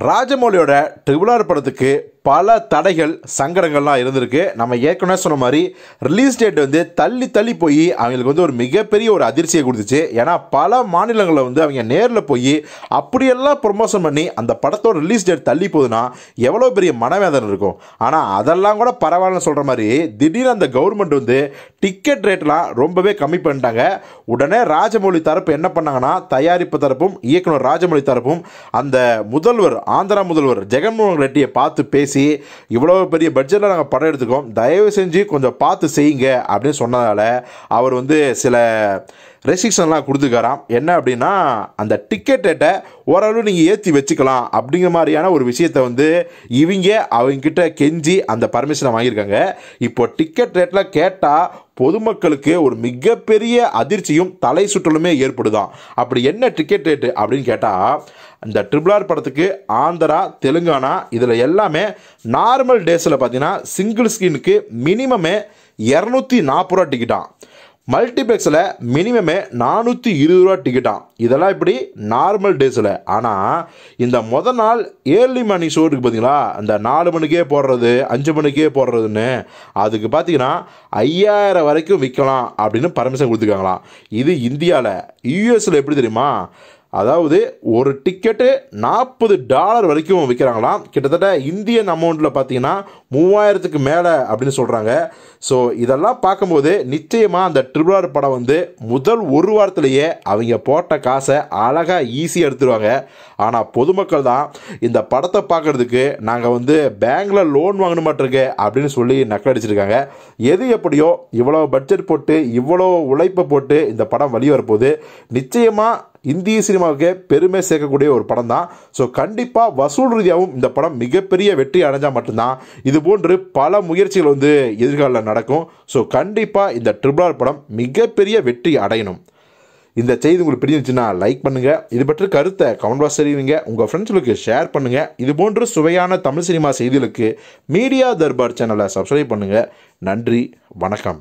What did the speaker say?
ராஜமௌலியோட ட்ரிபுலார் படத்துக்கு பல தடைகள் சங்கடங்கள்லாம் இருந்திருக்கு. நம்ம ஏற்கனவே சொன்ன மாதிரி ரிலீஸ் டேட் வந்து தள்ளி தள்ளி போய் அவங்களுக்கு வந்து ஒரு மிகப்பெரிய ஒரு அதிர்ச்சியை கொடுத்துச்சு. ஏன்னா பல மாநிலங்களில் வந்து அவங்க நேரில் போய் அப்படியெல்லாம் ப்ரொமோஷன் பண்ணி அந்த படத்தோட ரிலீஸ் டேட் தள்ளி போகுதுன்னா எவ்வளோ பெரிய மனவேதனை இருக்கும். ஆனால் அதெல்லாம் கூட பரவாயில்லன்னு சொல்கிற மாதிரி திடீர்னு அந்த கவர்மெண்ட் வந்து டிக்கெட் ரேட்லாம் ரொம்பவே கம்மி பண்ணிட்டாங்க. உடனே ராஜமௌழி தரப்பு என்ன பண்ணாங்கன்னா தயாரிப்பு தரப்பும் இயக்குனர் ராஜமௌழி தரப்பும் அந்த முதல்வர் ஆந்திரா முதல்வர் ஜெகன்மோகன் ரெட்டியை பார்த்து பேசி இவ்வளோ பெரிய பட்ஜெட்டில் நாங்கள் படம் எடுத்துக்கோம். தயவு செஞ்சு கொஞ்சம் பார்த்து செய்யுங்க அப்படின்னு சொன்னதால் அவர் வந்து சில ரெஸ்ட்ரிக்ஷன்லாம் கொடுத்துக்காராம் என்ன அப்படின்னா அந்த டிக்கெட் ரேட்டை ஓரளவு நீங்கள் ஏற்றி வச்சுக்கலாம் அப்படிங்கிற மாதிரியான ஒரு விஷயத்தை வந்து இவங்க அவங்கக்கிட்ட கெஞ்சி அந்த பர்மிஷனை வாங்கியிருக்காங்க. இப்போ டிக்கெட் ரேட்டில் கேட்டால் பொதுமக்களுக்கு ஒரு மிகப்பெரிய அதிர்ச்சியும் தலை சுற்றலுமே ஏற்படுதான். அப்படி என்ன டிக்கெட் ரேட்டு அப்படின்னு கேட்டால் இந்த ட்ரிபிள் ஆர் படத்துக்கு ஆந்திரா தெலுங்கானா இதில் எல்லாமே நார்மல் டேஸில் பார்த்தீங்கன்னா சிங்கிள் ஸ்க்ரீனுக்கு மினிமமே இரநூத்தி நாற்பது ரூபா டிக்கெட்டான் மல்டிப்ளெக்ஸில் மினிமமே நானூற்றி இருபது ரூபா டிக்கெட்டாம் இதெல்லாம் இப்படி நார்மல் டேஸில் ஆனால் இந்த முத நாள் ஏர்லி மார்னிங் ஷோ இருக்குது பார்த்தீங்களா இந்த நாலு மணிக்கே போடுறது அஞ்சு மணிக்கே போடுறதுன்னு அதுக்கு பார்த்தீங்கன்னா ஐயாயிரம் வரைக்கும் விற்கலாம் அப்படின்னு பர்மிஷன் கொடுத்துருக்காங்களாம். இது இந்தியாவில் யூஎஸில் எப்படி தெரியுமா? அதாவது ஒரு டிக்கெட்டு நாற்பது டாலர் வரைக்கும் விற்கிறாங்களாம் கிட்டத்தட்ட இந்தியன் அமௌண்ட்டில் பார்த்தீங்கன்னா மூவாயிரத்துக்கு மேலே அப்படின்னு சொல்கிறாங்க ஸோ இதெல்லாம் பார்க்கும்போது நிச்சயமாக அந்த ட்ரிபிளார் படம் வந்து முதல் ஒரு வாரத்திலேயே அவங்க போட்ட காசை அழகாக ஈஸியாக எடுத்துருவாங்க. ஆனால் பொதுமக்கள் தான் இந்த படத்தை பார்க்குறதுக்கு நாங்கள் வந்து பேங்கில் லோன் வாங்கணும் மாட்டிருக்கு அப்படின்னு சொல்லி நக்கடிச்சிருக்காங்க எது எப்படியோ இவ்வளோ பட்ஜெட் போட்டு இவ்வளோ உழைப்பை போட்டு இந்த படம் வெளிவரப்போகுது. நிச்சயமாக இந்திய சினிமாவுக்கு பெருமை சேர்க்கக்கூடிய ஒரு படம் தான் ஸோ கண்டிப்பாக வசூல் ரீதியாகவும் இந்த படம் மிகப்பெரிய வெற்றி அடைஞ்சால் மட்டும்தான் இது போன்று பல முயற்சிகள் வந்து எதிர்காலில் நடக்கும். ஸோ கண்டிப்பாக இந்த ட்ரிபிளார் படம் மிகப்பெரிய வெற்றி அடையணும். இந்த செய்தி உங்களுக்கு பிடிச்சிருந்துச்சுன்னா லைக் பண்ணுங்கள் இது பற்றி கருத்தை கமெண்ட் பாக்ஸ் தெரிவிங்க. உங்கள் ஃப்ரெண்ட்ஸுக்கு ஷேர் பண்ணுங்கள் இது போன்று சுவையான தமிழ் சினிமா செய்திகளுக்கு மீடியா தர்பார் சேனலை சப்ஸ்கிரைப் பண்ணுங்கள் நன்றி வணக்கம்.